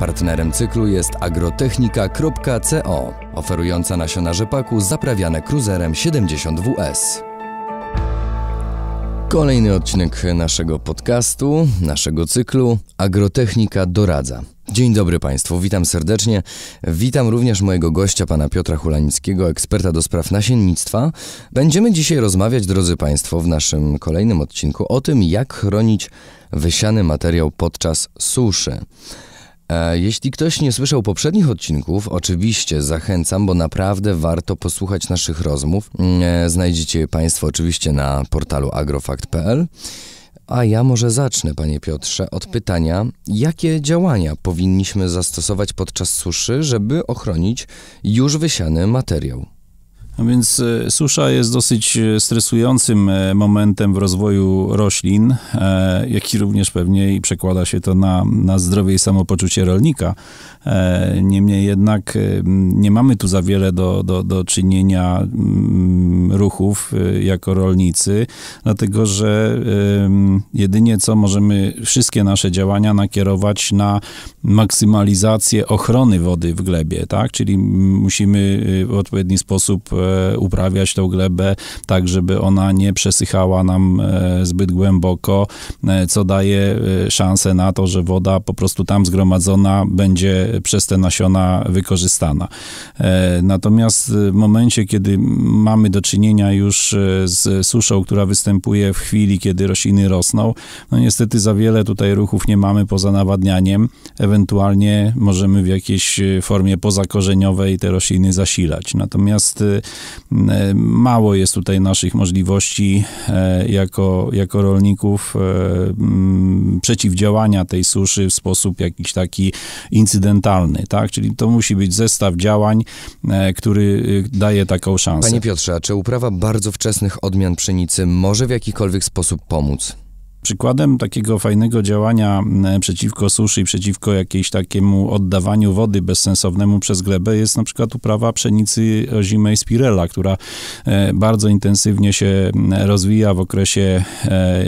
Partnerem cyklu jest agrotechnika.co, oferująca nasiona rzepaku zaprawiane kruzerem 70WS. Kolejny odcinek naszego podcastu, naszego cyklu Agrotechnika doradza. Dzień dobry Państwu, witam serdecznie. Witam również mojego gościa, pana Piotra Hulanickiego, eksperta do spraw nasiennictwa. Będziemy dzisiaj rozmawiać, drodzy Państwo, w naszym kolejnym odcinku o tym, jak chronić wysiany materiał podczas suszy. E, jeśli ktoś nie słyszał poprzednich odcinków, oczywiście zachęcam, bo naprawdę warto posłuchać naszych rozmów. Mm, e, znajdziecie je Państwo oczywiście na portalu agrofakt.pl. A ja może zacznę, panie Piotrze, od pytania, jakie działania powinniśmy zastosować podczas suszy, żeby ochronić już wysiany materiał? No więc e, susza jest dosyć e, stresującym e, momentem w rozwoju roślin, jak i również pewnie i przekłada się to na, na zdrowie i samopoczucie rolnika. Niemniej jednak nie mamy tu za wiele do, do, do czynienia mm, ruchów jako rolnicy, dlatego że jedynie co możemy wszystkie nasze działania nakierować na maksymalizację ochrony wody w glebie, tak? Czyli musimy w odpowiedni sposób uprawiać tą glebę tak, żeby ona nie przesychała nam e, zbyt głęboko, e, co daje e, szansę na to, że woda po prostu tam zgromadzona będzie przez te nasiona wykorzystana. Natomiast w momencie, kiedy mamy do czynienia już z suszą, która występuje w chwili, kiedy rośliny rosną, no niestety za wiele tutaj ruchów nie mamy poza nawadnianiem. Ewentualnie możemy w jakiejś formie pozakorzeniowej te rośliny zasilać. Natomiast mało jest tutaj naszych możliwości e, jako, jako rolników e, przeciwdziałania tej suszy w sposób jakiś taki incydentalny, tak? Czyli to musi być zestaw działań, który daje taką szansę. Panie Piotrze, czy uprawa bardzo wczesnych odmian pszenicy może w jakikolwiek sposób pomóc? Przykładem takiego fajnego działania przeciwko suszy i przeciwko jakiejś takiemu oddawaniu wody bezsensownemu przez glebę jest na przykład uprawa pszenicy ozimej spirella, która e, bardzo intensywnie się rozwija w okresie e,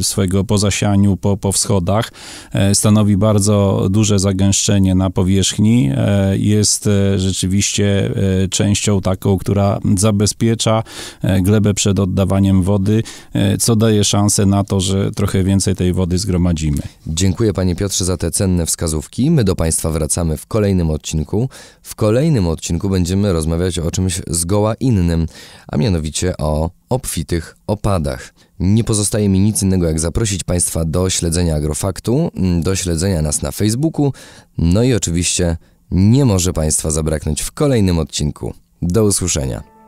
swojego pozasianiu po, po wschodach. E, stanowi bardzo duże zagęszczenie na powierzchni. Jest rzeczywiście częścią taką, która zabezpiecza glebę przed oddawaniem wody, co daje szansę na że trochę więcej tej wody zgromadzimy. Dziękuję panie Piotrze za te cenne wskazówki. My do państwa wracamy w kolejnym odcinku. W kolejnym odcinku będziemy rozmawiać o czymś zgoła innym, a mianowicie o obfitych opadach. Nie pozostaje mi nic innego jak zaprosić Państwa do śledzenia Agrofaktu, do śledzenia nas na Facebooku, no i oczywiście nie może Państwa zabraknąć w kolejnym odcinku. Do usłyszenia.